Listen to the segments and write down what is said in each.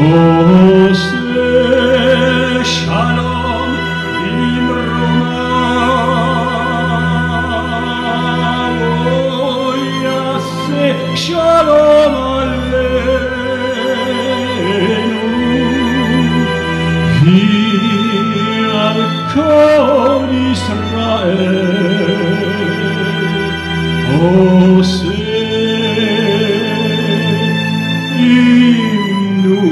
O se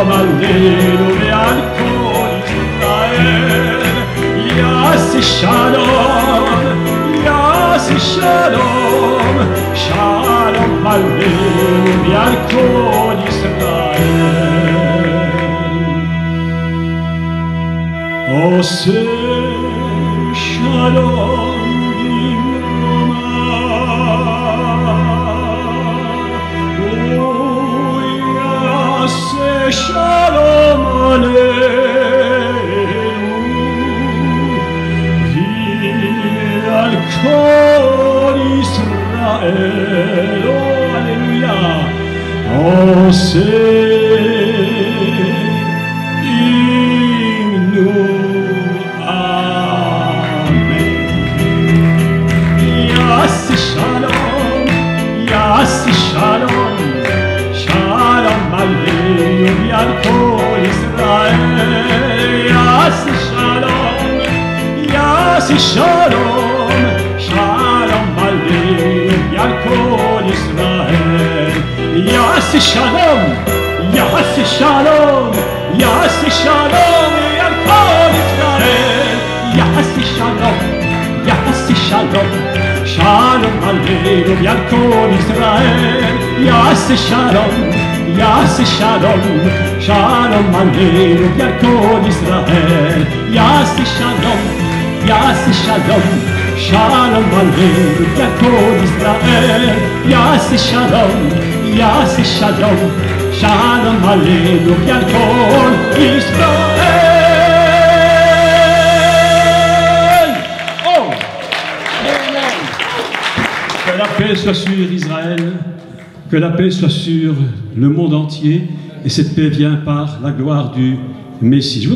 밤하늘로 안고 이스라엘 야스 샬롬 야스 샬롬 샬롬 하늘로 안고 이스라엘 오세 샬롬 shalom Israel oh, hallelujah. Oh, יעשה שלום, שלום עלינו ועל כל ישראל. יעשה שלום, יעשה שלום, יעשה שלום ועל כל ישראל. יעשה שלום, יעשה שלום, שלום עלינו ועל כל ישראל. יעשה שלום, יעשה שלום, שלום עלינו ועל כל ישראל. יעשה שלום, יעשה שלום, שלום עלינו ועל כל ישראל. יעשה שלום, יעשה שלום, שלום עלינו ועל כל ישראל. Oh! Que la paix soit sur Israël, que la paix soit sur le monde entier, et cette paix vient par la gloire du Messie. Je voudrais